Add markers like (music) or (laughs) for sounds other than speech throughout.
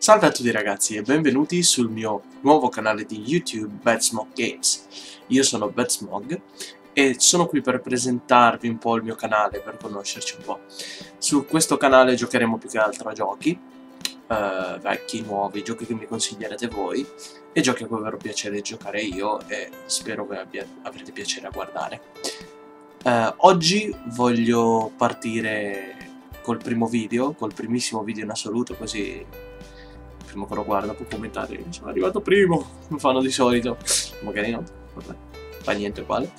Salve a tutti ragazzi e benvenuti sul mio nuovo canale di YouTube Batsmog Games. Io sono Batsmog e sono qui per presentarvi un po' il mio canale, per conoscerci un po'. Su questo canale giocheremo più che altro a giochi, eh, vecchi, nuovi, giochi che mi consiglierete voi e giochi a cui avrò piacere giocare io e spero che abbia, avrete piacere a guardare. Eh, oggi voglio partire col primo video, col primissimo video in assoluto, così primo che lo guarda può commentare sono arrivato primo, come fanno di solito. Magari no, vabbè, fa niente uguale.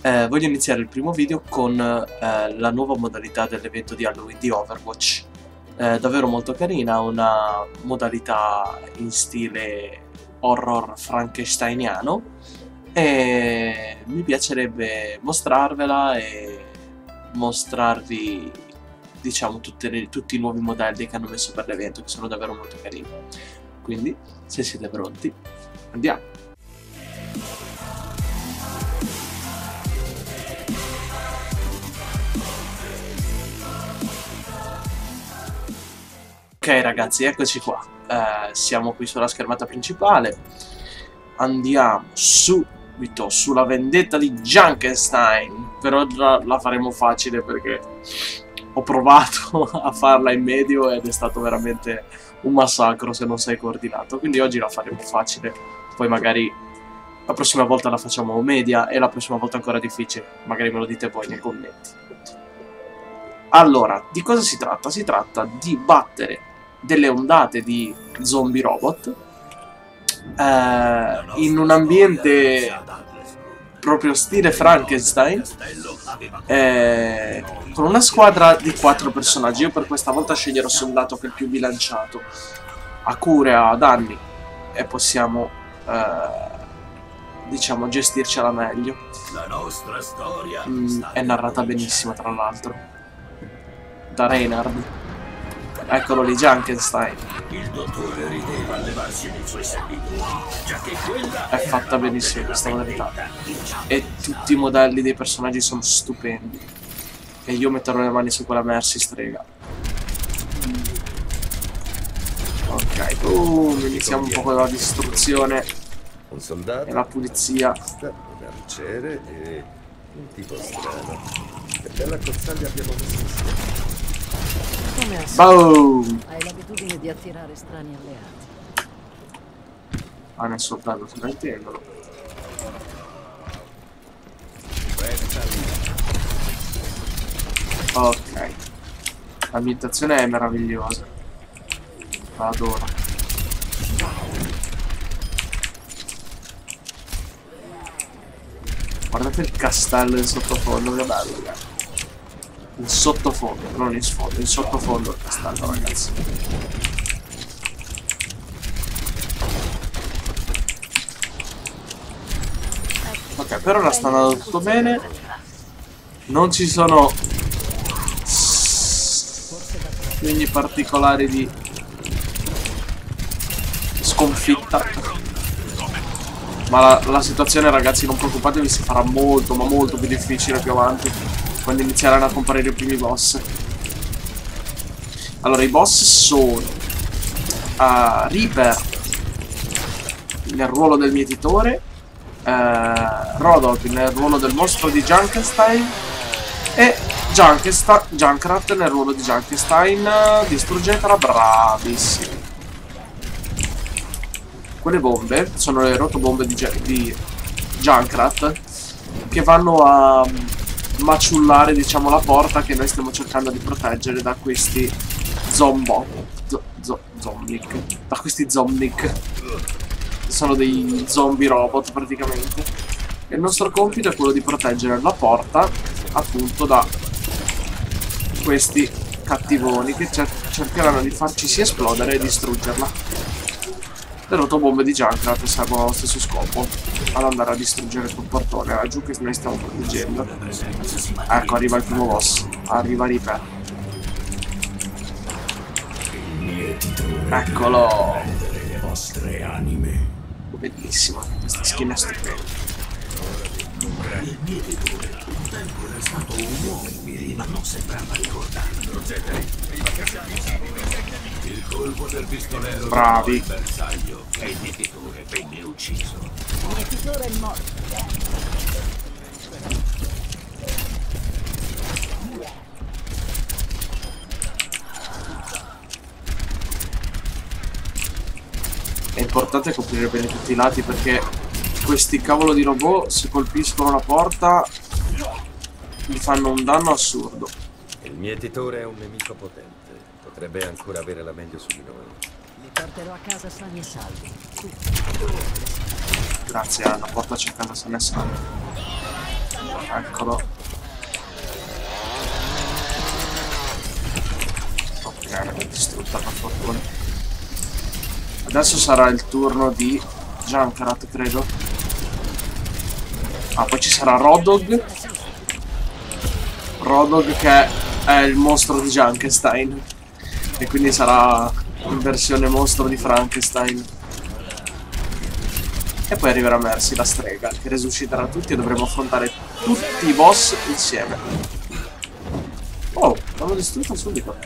Eh, voglio iniziare il primo video con eh, la nuova modalità dell'evento di Halloween di Overwatch. Eh, davvero molto carina, una modalità in stile horror frankensteiniano e mi piacerebbe mostrarvela e mostrarvi diciamo le, tutti i nuovi modelli che hanno messo per l'evento che sono davvero molto carini. Quindi se siete pronti andiamo. Ok ragazzi eccoci qua. Eh, siamo qui sulla schermata principale. Andiamo subito sulla vendetta di Junkenstein. Però la, la faremo facile perché ho provato (laughs) a farla in medio ed è stato veramente un massacro se non sei coordinato. Quindi oggi la faremo facile, poi magari la prossima volta la facciamo media e la prossima volta ancora difficile. Magari me lo dite voi nei commenti. Allora, di cosa si tratta? Si tratta di battere delle ondate di zombie robot eh, in un ambiente proprio stile Frankenstein. Eh, con una squadra di quattro personaggi. Io per questa volta sceglierò sul lato che è il più bilanciato. A cure, a danni e possiamo eh, diciamo gestircela meglio. La nostra storia mm, è narrata benissimo tra l'altro. Da Reynard Eccolo lì, Junkenstein. Il dottore rideva levarsi dei suoi servitori, già che quella è fatta benissimo questa modalità. E tutti i modelli dei personaggi sono stupendi. E io metterò le mani su quella Mercy strega. Ok, boom, iniziamo un po' con la distruzione. Un soldato. E la pulizia. Un arciere e un tipo strano. Che bella cozzaglia abbiamo messo insieme. Come Boom! Hai l'abitudine di attirare strani alleati. Ah, nel soldato, se la intendono. Ok. L'ambientazione è meravigliosa. La adoro. Guardate il castello in sottofondo, che bello, ragazzi in sottofondo, non in sfondo, in sottofondo il castello ragazzi. Ok, per ora sta andando tutto bene. Non ci sono segni particolari di sconfitta. Ma la, la situazione ragazzi non preoccupatevi si farà molto ma molto più difficile più avanti quando inizieranno a comparire i primi boss. Allora, i boss sono uh, Reaper nel ruolo del mietitore, uh, Rodolph nel ruolo del mostro di Junkenstein e Junkrat nel ruolo di Junkenstein. Distruggetela, bravissimi. Quelle bombe sono le rotobombe di, di Junkrat che vanno a maciullare diciamo la porta che noi stiamo cercando di proteggere da questi zombo zo, zo, zombic. Da questi zombic. Sono dei zombie robot praticamente. E il nostro compito è quello di proteggere la porta appunto da questi cattivoni che cer cercheranno di farci sì esplodere e distruggerla le rotobombe di Junkrat servono allo stesso scopo, ad andare a distruggere quel portone laggiù che noi stiamo proteggendo. Ecco, arriva il primo boss. Arriva Reaper. Eccolo! Bellissimo, questa skin è stupenda. Il mietitore un tempo era stato un uomo, ma non sembrava ricordarlo. Il colpo del pistolero Bravi. il bersaglio e il mietitore venne ucciso. Il mietitore è morto. È importante coprire bene tutti i lati perché questi cavolo di robot se colpiscono la porta gli fanno un danno assurdo. Il mietitore è un nemico potente. Potrebbe ancora avere la meglio su di noi. Li porterò a casa sani e salvi. Grazie Anna, portaci a casa se ne sa. Eccolo. Ok, l'abbiamo distrutta per fortuna. Adesso sarà il turno di Junkrat, credo. Ah, poi ci sarà Rodog. Rodog che è il mostro di Junkenstein. E quindi sarà in versione mostro di Frankenstein. E poi arriverà Mercy, la strega, che resusciterà tutti e dovremo affrontare tutti i boss insieme. Oh, l'hanno distrutto subito.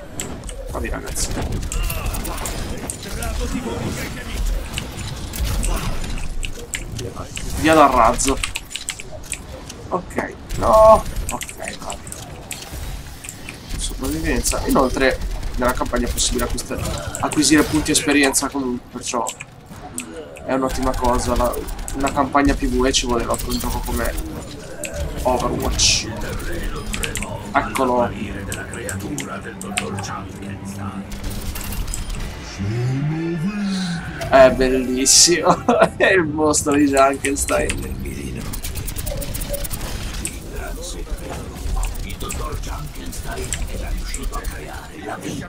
Bravi ragazzi. Via dal razzo. Ok, no. Ok, va. Sopravvivenza. Inoltre, nella campagna è possibile acquisire punti esperienza comunque, perciò è un'ottima cosa. La, una campagna PvE ci voleva per un gioco come Overwatch. Eccolo. È bellissimo. (laughs) è il mostro di Junkenstein. Il dottor Junkenstein era riuscito a creare la vita.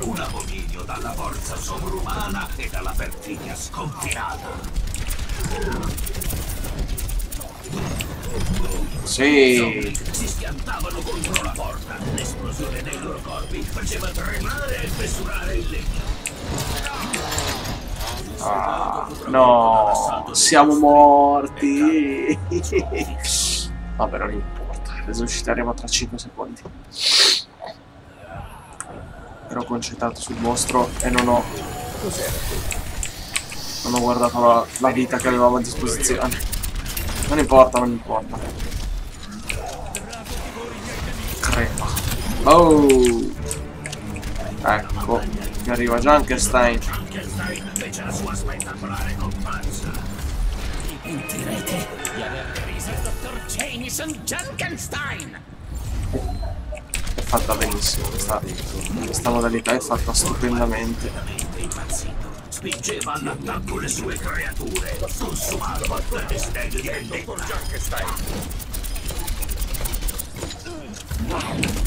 Un abominio dalla forza sovrumana e dalla perfidia sconfinata. Sì. Si schiantavano contro la porta. L'esplosione dei loro corpi faceva tremare e fessurare il legno. Ah, no, siamo morti. (laughs) Vabbè, non importa. Resusciteremo tra 5 secondi. Ero concentrato sul mostro e non ho. Non ho guardato la, la vita che avevamo a disposizione. Non importa, non importa. Crepa. Oh! Ecco, che arriva Junkenstein. Fece la sua spettacolare comparsa. Sentirete di aver deriso il dottor Jameson Junkenstein! Fatta benissimo questa, questa modalità, è fatta stupendamente. Spingeva all'attacco le sue creature, consumando le bestemmie del dottor Junkenstein.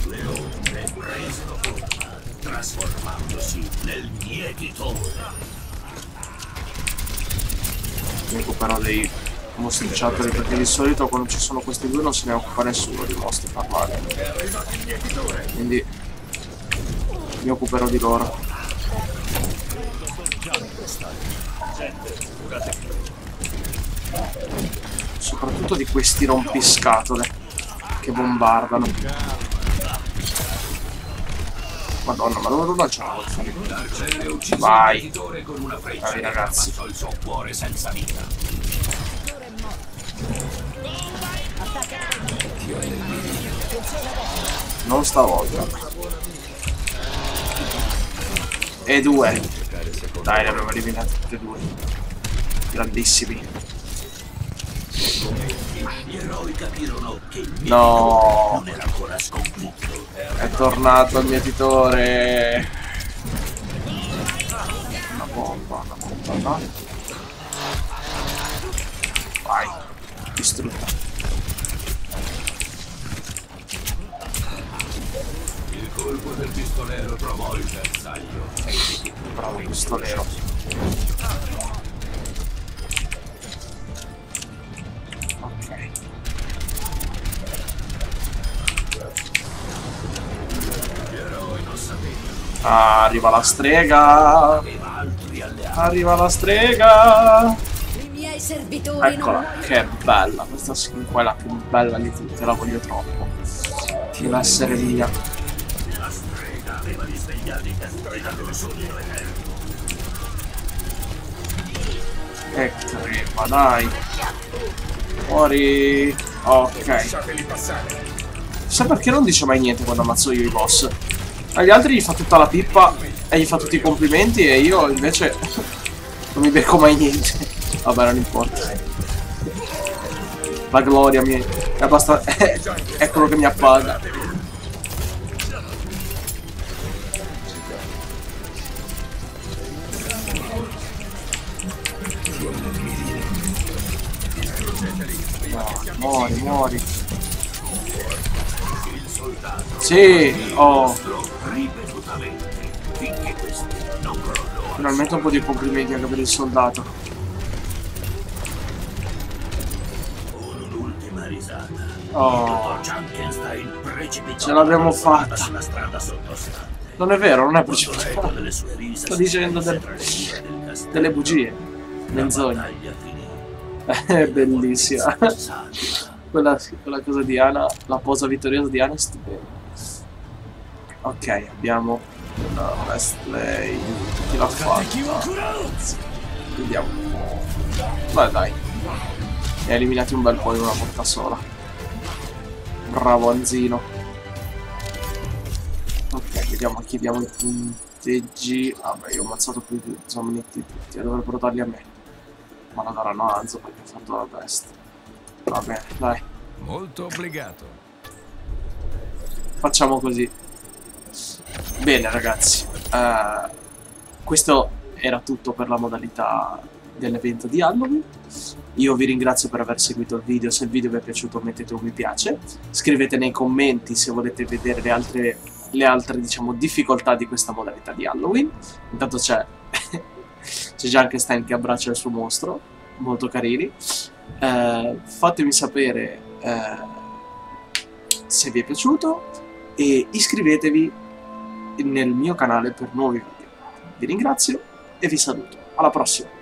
Le onde presero forma, trasformandosi nel mietitore. Mi occuperò dei mostriciattoli perché di solito quando ci sono questi due non se ne occupa nessuno di mostri normali. Quindi mi occuperò di loro. Soprattutto di questi rompiscatole che bombardano. Madonna, ma dove lo lanciamo? Vai. che ragazzi. Non stavolta. E due. Dai, li abbiamo eliminati tutti e due. Grandissimi. No. È tornato il mietitore. Una bomba, una bomba, no? Vai. Distrutta. Il colpo del pistolero trovò il bersaglio e il Bravo pistolero. Ok. Ah, arriva la strega. Arriva la strega. Eccola, che bella. Questa skin qua è la più bella di tutte, la voglio troppo. Deve essere mia. Che crema, dai. Fuori. Ok. Chissà perché non dice mai niente quando ammazzo io i boss. Agli altri gli fa tutta la pippa e gli fa tutti i complimenti e io invece (laughs) non mi becco mai niente. Vabbè, non importa. La gloria mi è abbastanza... (laughs) è quello che mi appaga. No, muori, muori. Sì, oh. Finalmente un po' di complimenti anche per il soldato. Oh, ce l'abbiamo fatta. Non è vero, non è precipitato. Sto dicendo del-. Delle bugie. Menzogne. (laughs) È bellissima. Quella, quella cosa di Ana, la posa vittoriosa di Ana è stupenda. Ok, abbiamo una Wesley. Chi l'ha fatta? Vediamo. Beh, dai. Ne ha eliminati un bel po' in una volta sola. Bravo Anzino. Ok, vediamo a chi diamo i punteggi. Vabbè, io ho ammazzato più di zombinetti tutti, dovrebbero darli a me. Ma la daranno a Anzo perché ha fatto la best. Va bene, dai. Molto obbligato. Facciamo così. Bene ragazzi, eh, questo era tutto per la modalità dell'evento di Halloween. Io vi ringrazio per aver seguito il video, se il video vi è piaciuto mettete un mi piace, scrivete nei commenti se volete vedere le altre, le altre diciamo, difficoltà di questa modalità di Halloween. Intanto c'è c'è Junkenstein che abbraccia il suo mostro, molto carini. Eh, fatemi sapere eh, se vi è piaciuto e iscrivetevi nel mio canale per nuovi video. Vi ringrazio e vi saluto. Alla prossima!